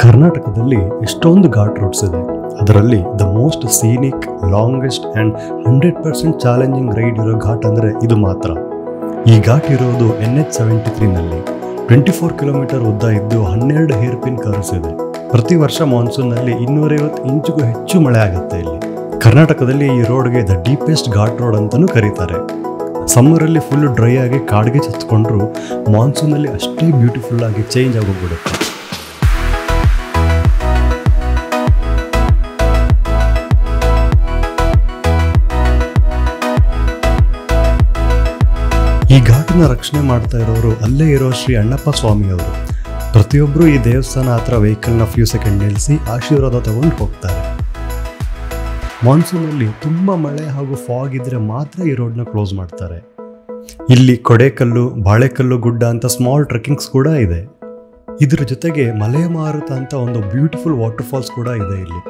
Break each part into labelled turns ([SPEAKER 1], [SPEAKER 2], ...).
[SPEAKER 1] ಕರ್ನಾಟಕದಲ್ಲಿ ಎಷ್ಟೊಂದು ಘಾಟ್ ರೋಡ್ಸ್ ಇದೆ. ಅದರಲ್ಲಿ the most scenic longest and hundred percent challenging ride ಇರೋ ಘಾಟ್ ಅಂದರೆ ಇದು ಮಾತ್ರ. ಈ ಘಾಟ್ ಇರೋದು ಎನ್ ಎಚ್ ಸೆವೆಂಟಿ ತ್ರೀನಲ್ಲಿ ಟ್ವೆಂಟಿ ಫೋರ್ ಕಿಲೋಮೀಟರ್ ಉದ್ದ ಇದ್ದು ಹನ್ನೆರಡು ಹೇರ್ ಪಿನ್ ಕರ್ವ್ಸ್ ಇದೆ. ಪ್ರತಿ ವರ್ಷ ಮಾನ್ಸೂನ್ನಲ್ಲಿ ಇನ್ನೂರೈವತ್ತು ಇಂಚಿಗೂ ಹೆಚ್ಚು ಮಳೆ ಆಗುತ್ತೆ ಇಲ್ಲಿ. ಕರ್ನಾಟಕದಲ್ಲಿ ಈ ರೋಡ್ಗೆ ದ ಡೀಪೆಸ್ಟ್ ಘಾಟ್ ರೋಡ್ ಅಂತಲೂ ಕರೀತಾರೆ. ಸಮ್ಮರಲ್ಲಿ ಫುಲ್ ಡ್ರೈ ಆಗಿ ಕಾಡಿಗೆ ಚಚ್ಕೊಂಡ್ರು ಮಾನ್ಸೂನಲ್ಲಿ ಅಷ್ಟೇ ಬ್ಯೂಟಿಫುಲ್ ಆಗಿ ಚೇಂಜ್ ಆಗೋಗ್ಬಿಡುತ್ತೆ. ಈ ಘಾಟನ ರಕ್ಷಣೆ ಮಾಡ್ತಾ ಇರೋರು ಅಲ್ಲೇ ಇರೋ ಶ್ರೀ ಅಣ್ಣಪ್ಪ ಸ್ವಾಮಿ ಅವರು ಪ್ರತಿಯೊಬ್ಬರು ಈ ದೇವಸ್ಥಾನ ಹತ್ರ ವೆಹಿಕಲ್ನ ಫ್ಯೂ ಸೆಕೆಂಡ್ ನಿಲ್ಲಿಸಿ ಆಶೀರ್ವಾದ ತಗೊಂಡು ಹೋಗ್ತಾರೆ. ಮಾನ್ಸೂನಲ್ಲಿ ತುಂಬ ಮಳೆ ಹಾಗೂ ಫಾಗ್ ಇದ್ದರೆ ಮಾತ್ರ ಈ ರೋಡ್ನ ಕ್ಲೋಸ್ ಮಾಡ್ತಾರೆ. ಇಲ್ಲಿ ಕೊಡೆಕಲ್ಲು, ಬಾಳೆಕಲ್ಲು ಗುಡ್ಡ ಅಂತ ಸ್ಮಾಲ್ ಟ್ರೆಕ್ಕಿಂಗ್ಸ್ ಕೂಡ ಇದೆ. ಇದರ ಜೊತೆಗೆ ಮಲೆ ಮಾರುತ ಅಂತ ಒಂದು ಬ್ಯೂಟಿಫುಲ್ ವಾಟರ್ ಫಾಲ್ಸ್ ಕೂಡ ಇದೆ ಇಲ್ಲಿ.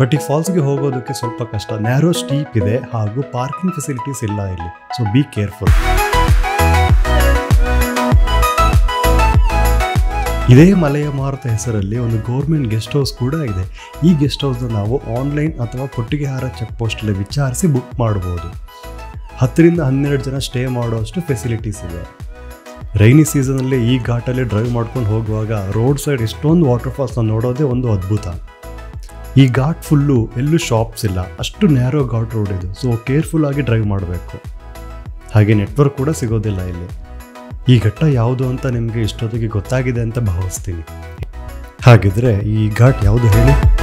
[SPEAKER 1] ಬಟ್ ಈ ಫಾಲ್ಸ್ಗೆ ಹೋಗೋದಕ್ಕೆ ಸ್ವಲ್ಪ ಕಷ್ಟ. ನ್ಯಾರೋ ಸ್ಟೀಪ್ ಇದೆ ಹಾಗೂ ಪಾರ್ಕಿಂಗ್ ಫೆಸಿಲಿಟೀಸ್ ಇಲ್ಲ ಇಲ್ಲಿ. ಸೊ ಬಿ ಕೇರ್ಫುಲ್ ಇದೇ ಮಲೆಯ ಮಾರುತ ಹೆಸರಲ್ಲಿ ಒಂದು ಗೌರ್ಮೆಂಟ್ ಗೆಸ್ಟ್ ಹೌಸ್ ಕೂಡ ಇದೆ. ಈ ಗೆಸ್ಟ್ ಹೌಸ್ನ ನಾವು ಆನ್ಲೈನ್ ಅಥವಾ ಕೊಟ್ಟಿಗೆಹಾರ ಚೆಕ್ ಪೋಸ್ಟಲ್ಲಿ ವಿಚಾರಿಸಿ ಬುಕ್ ಮಾಡ್ಬೋದು ಹತ್ತರಿಂದ ಹನ್ನೆರಡು ಜನ ಸ್ಟೇ ಮಾಡೋಷ್ಟು ಫೆಸಿಲಿಟೀಸ್ ಇದೆ ರೈನಿ ಸೀಸನಲ್ಲಿ ಈ ಘಾಟಲ್ಲಿ ಡ್ರೈವ್ ಮಾಡ್ಕೊಂಡು ಹೋಗುವಾಗ ರೋಡ್ ಸೈಡ್ ಎಷ್ಟೊಂದು ವಾಟರ್ ಫಾಲ್ಸ್ನ ನೋಡೋದೇ ಒಂದು ಅದ್ಭುತ. ಈ ಘಾಟ್ ಫುಲ್ಲು ಎಲ್ಲೂ ಶಾಪ್ಸ್ ಇಲ್ಲ. ಅಷ್ಟು ನ್ಯಾರೋ ಘಾಟ್ ರೋಡ್ ಇದು. ಸೊ ಕೇರ್ಫುಲ್ ಆಗಿ ಡ್ರೈವ್ ಮಾಡಬೇಕು. ಹಾಗೆ ನೆಟ್ವರ್ಕ್ ಕೂಡ ಸಿಗೋದಿಲ್ಲ ಇಲ್ಲಿ. ಈ ಘಟ್ಟ ಯಾವುದು ಅಂತ ನಿಮಗೆ ಇಷ್ಟೊತ್ತಿಗೆ ಗೊತ್ತಾಗಿದೆ ಅಂತ ಭಾವಿಸ್ತೀನಿ. ಹಾಗಿದ್ರೆ ಈ ಘಾಟ್ ಯಾವುದು ಹೇಳಿ?